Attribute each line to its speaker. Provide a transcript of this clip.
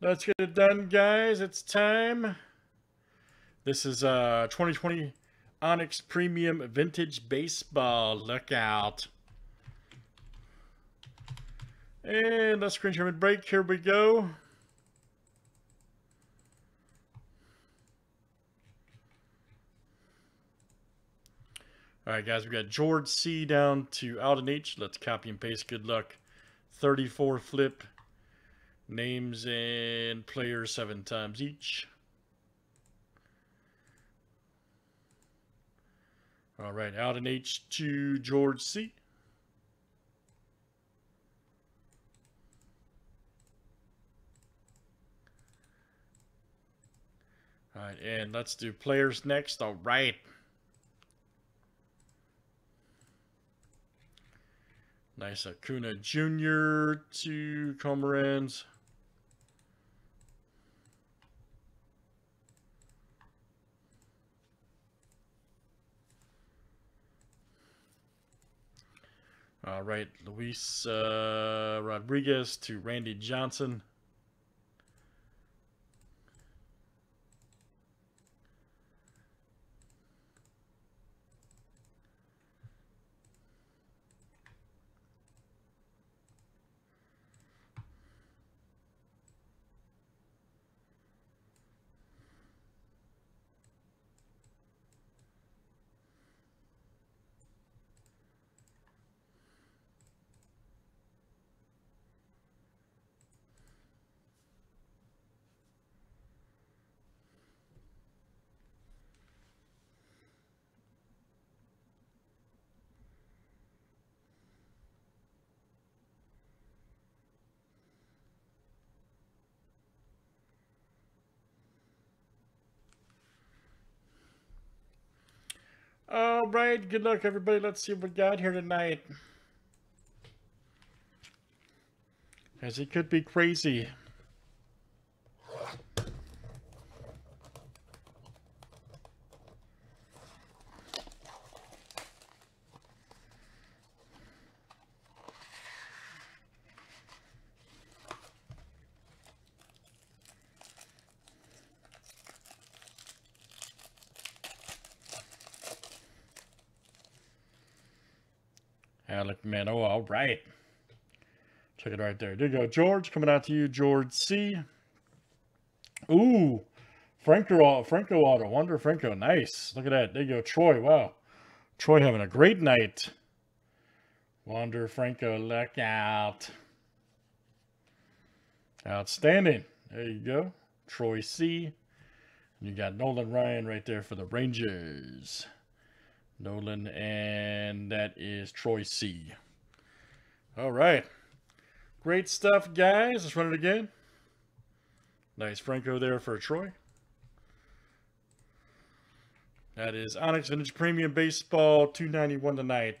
Speaker 1: Let's get it done, guys. It's time. This is uh 2020 Onyx Premium Vintage Baseball. Look out. And let's screen share and break. Here we go. All right, guys, we got George C down to Alden H. Let's copy and paste. Good luck. 34 flip. Names and players seven times each. All right, Alden H to George C. All right, and let's do players next. All right. Nice Acuna Jr. to Comarans. All right, Luis uh, Rodriguez to Randy Johnson. All right, good luck, everybody. Let's see what we got here tonight. As it could be crazy. Alek Manoah, oh, all right. Check it right there. There you go. George, coming out to you, George C. Ooh, Franco, Franco auto. Wander Franco. Nice. Look at that. There you go. Troy, wow. Troy having a great night. Wander Franco, look out. Outstanding. There you go. Troy C. You got Nolan Ryan right there for the Rangers. Nolan, and that is Troy C. All right. Great stuff, guys. Let's run it again. Nice Franco there for Troy. That is Onyx Vintage Premium Baseball 291 tonight.